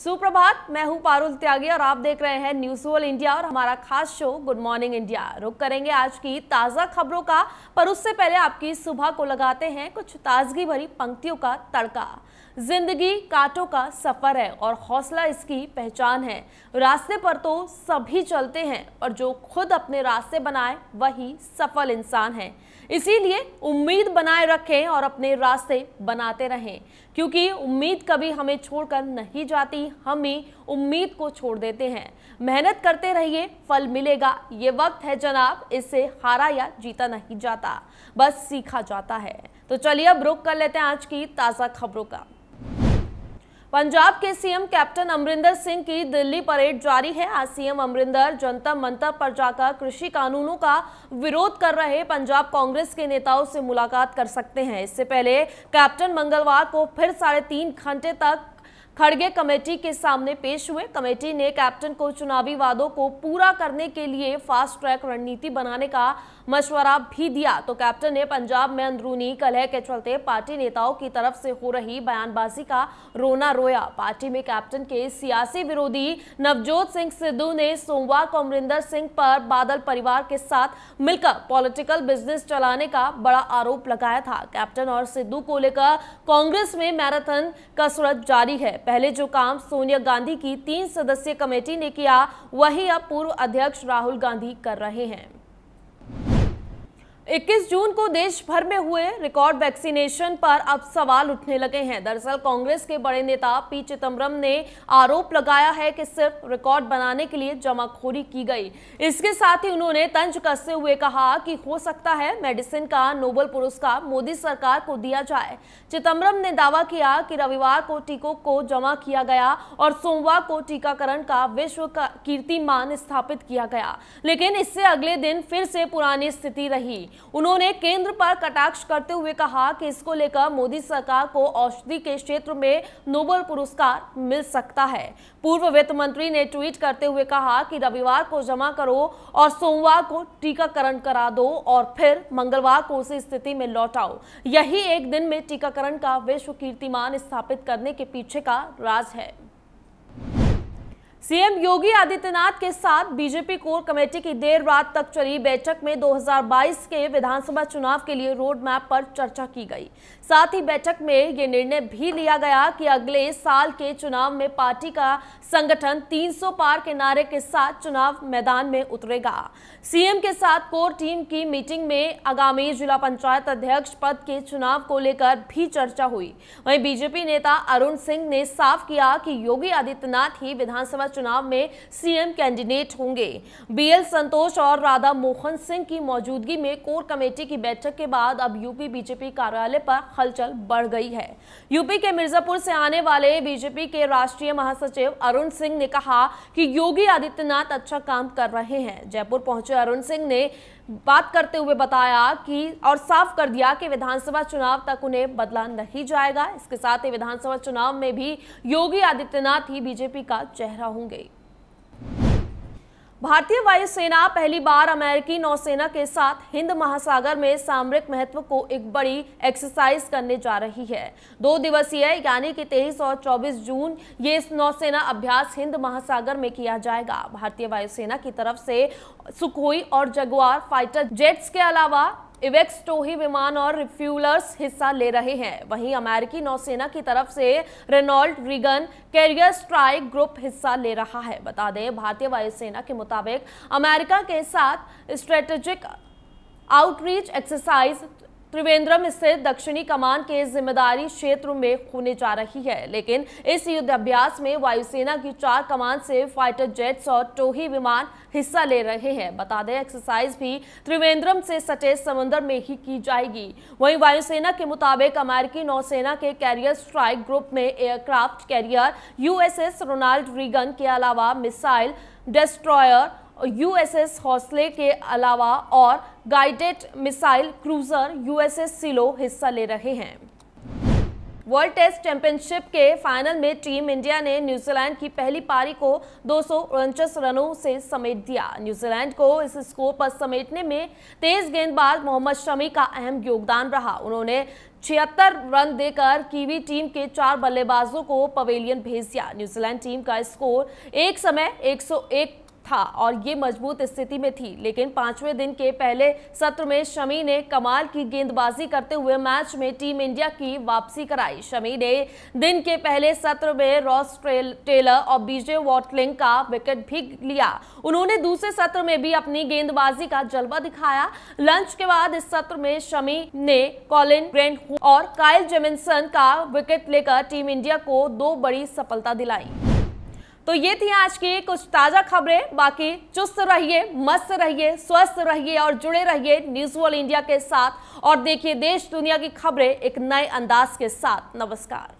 सुप्रभात, मैं हूँ पारुल त्यागी और आप देख रहे हैं न्यूज़ वर्ल्ड इंडिया और हमारा खास शो गुड मॉर्निंग इंडिया रुक करेंगे आज की ताज़ा खबरों का, पर उससे पहले आपकी सुबह को लगाते हैं कुछ ताजगी भरी पंक्तियों का तड़का। ज़िंदगी कांटों का सफ़र है और हौसला इसकी पहचान है। रास्ते पर तो सभी चलते हैं और जो खुद अपने रास्ते बनाए, वही सफल इंसान है। इसीलिए उम्मीद बनाए रखें और अपने रास्ते बनाते रहें, क्योंकि उम्मीद कभी हमें छोड़कर नहीं जाती, हम ही उम्मीद को छोड़ देते हैं। मेहनत करते रहिए, फल मिलेगा। ये वक्त है जनाब, इससे हारा या जीता नहीं जाता, बस सीखा जाता है। तो चलिए अब रुक कर लेते हैं आज की ताज़ा खबरों का। पंजाब के सीएम कैप्टन अमरिंदर सिंह की दिल्ली परेड जारी है। आज सीएम अमरिंदर जनता मंतर पर जाकर कृषि कानूनों का विरोध कर रहे पंजाब कांग्रेस के नेताओं से मुलाकात कर सकते हैं। इससे पहले कैप्टन मंगलवार को फिर साढ़े तीन घंटे तक खड़गे कमेटी के सामने पेश हुए। कमेटी ने कैप्टन को चुनावी वादों को पूरा करने के लिए फास्ट ट्रैक रणनीति बनाने का मशवरा भी दिया। तो कैप्टन ने पंजाब में अंदरूनी कलह के चलते पार्टी नेताओं की तरफ़ से हो रही बयानबाजी का रोना रोया। पार्टी में कैप्टन के सियासी विरोधी नवजोत सिंह सिद्धू ने सोमवार को अमरिंदर सिंह पर बादल परिवार के साथ मिलकर पॉलिटिकल बिज़नेस चलाने का बड़ा आरोप लगाया था। कैप्टन और सिद्धू को लेकर कांग्रेस में मैराथन कसरत जारी है। पहले जो काम सोनिया गांधी की तीन सदस्यीय कमेटी ने किया, वही अब पूर्व अध्यक्ष राहुल गांधी कर रहे हैं। 21 जून को देश भर में हुए रिकॉर्ड वैक्सीनेशन पर अब सवाल उठने लगे हैं। दरअसल कांग्रेस के बड़े नेता पी चिदम्बरम ने आरोप लगाया है कि सिर्फ़ रिकॉर्ड बनाने के लिए जमाखोरी की गई। इसके साथ ही उन्होंने तंज कसते हुए कहा कि हो सकता है मेडिसिन का नोबल पुरस्कार मोदी सरकार को दिया जाए। चिदम्बरम ने दावा किया कि रविवार को टीकों को जमा किया गया और सोमवार को टीकाकरण का विश्व कीर्तिमान स्थापित किया गया। लेकिन इससे अगले दिन फिर से पुरानी स्थिति रही। उन्होंने केंद्र पर कटाक्ष करते हुए कहा कि इसको लेकर मोदी सरकार को औषधि के क्षेत्र में नोबल पुरस्कार मिल सकता है। पूर्व वित्त मंत्री ने ट्वीट करते हुए कहा कि रविवार को जमा करो और सोमवार को टीकाकरण करा दो और फिर मंगलवार को उसी स्थिति में लौटाओ। यही एक दिन में टीकाकरण का विश्व कीर्तिमान स्थापित करने के पीछे का राज है। सीएम योगी आदित्यनाथ के साथ बीजेपी कोर कमेटी की देर रात तक चली बैठक में 2022 के विधानसभा चुनाव के लिए रोड मैप पर चर्चा की गई। साथ ही बैठक में ये निर्णय भी लिया गया कि अगले साल के चुनाव में पार्टी का संगठन 300 पार के नारे के साथ चुनाव मैदान में उतरेगा। सीएम के साथ कोर टीम की मीटिंग में आगामी जिला पंचायत अध्यक्ष पद के चुनाव को लेकर भी चर्चा हुई। वहीं बीजेपी नेता अरुण सिंह ने साफ़ किया कि योगी आदित्यनाथ ही विधानसभा चुनाव में सीएम कैंडिडेट होंगे। बीएल संतोष और राधा मोहन सिंह की मौजूदगी में कोर कमेटी की बैठक के बाद अब यूपी बीजेपी कार्यालय पर हलचल बढ़ गई है। यूपी के मिर्जापुर से आने वाले बीजेपी के राष्ट्रीय महासचिव अरुण सिंह ने कहा कि योगी आदित्यनाथ अच्छा काम कर रहे हैं। जयपुर पहुँचे अरुण सिंह ने बात करते हुए बताया कि, और साफ़ कर दिया कि विधानसभा चुनाव तक उन्हें बदला नहीं जाएगा। इसके साथ ही विधानसभा चुनाव में भी योगी आदित्यनाथ ही बीजेपी का चेहरा होंगे। भारतीय वायुसेना पहली बार अमेरिकी नौसेना के साथ हिंद महासागर में सामरिक महत्व को एक बड़ी एक्सरसाइज करने जा रही है। दो दिवसीय, यानी कि 23 और 24 जून, ये इस नौसेना अभ्यास हिंद महासागर में किया जाएगा। भारतीय वायुसेना की तरफ़ से सुखोई और जगुआर फाइटर जेट्स के अलावा इवेक्स टोही विमान और रिफ्यूलर्स हिस्सा ले रहे हैं। वहीं अमेरिकी नौसेना की तरफ़ से Ronald Reagan carrier strike group हिस्सा ले रहा है। बता दें, भारतीय वायुसेना के मुताबिक अमेरिका के साथ स्ट्रेटेजिक आउटरीच एक्सरसाइज त्रिवेंद्रम स्थित दक्षिणी कमान के ज़िम्मेदारी क्षेत्र में होने जा रही है, लेकिन इस युद्ध अभ्यास में वायुसेना की चार कमान से फाइटर जेट्स और टोही विमान हिस्सा ले रहे हैं। बता दें, एक्सरसाइज भी त्रिवेंद्रम से सटे समुद्र में ही की जाएगी। वहीं वायुसेना के मुताबिक अमेरिकी नौसेना के कैरियर स्ट्राइक ग्रुप में aircraft carrier USS Ronald Reagan के अलावा मिसाइल डिस्ट्रॉयर यूएसएस हौसले के अलावा और guided missile cruiser USS Shiloh हिस्सा ले रहे हैं। वर्ल्ड टेस्ट चैंपियनशिप के फाइनल में टीम इंडिया ने न्यूजीलैंड की पहली पारी को दो रनों से समेट दिया। न्यूजीलैंड को इस स्कोर पर समेटने में तेज गेंदबाज मोहम्मद शमी का अहम योगदान रहा। उन्होंने छिहत्तर रन देकर कीवी टीम के चार बल्लेबाजों को पवेलियन भेज दिया। न्यूजीलैंड टीम का स्कोर एक समय 101 था और ये मज़बूत स्थिति में थी, लेकिन पाँचवें दिन के पहले सत्र में शमी ने कमाल की गेंदबाजी करते हुए मैच में टीम इंडिया की वापसी कराई। शमी ने दिन के पहले सत्र में रॉस टेलर और बीजे वॉटलिंग का विकेट भी लिया। उन्होंने दूसरे सत्र में भी अपनी गेंदबाजी का जलवा दिखाया। लंच के बाद इस सत्र में शमी ने कॉलिन ब्रेंट और काइल जेमिनसन का विकेट लेकर टीम इंडिया को दो बड़ी सफलता दिलाई। तो ये थी आज की कुछ ताज़ा खबरें। बाकी चुस्त रहिए, मस्त रहिए, स्वस्थ रहिए और जुड़े रहिए न्यूज़ वर्ल्ड इंडिया के साथ। और देखिए देश दुनिया की खबरें एक नए अंदाज के साथ। नमस्कार।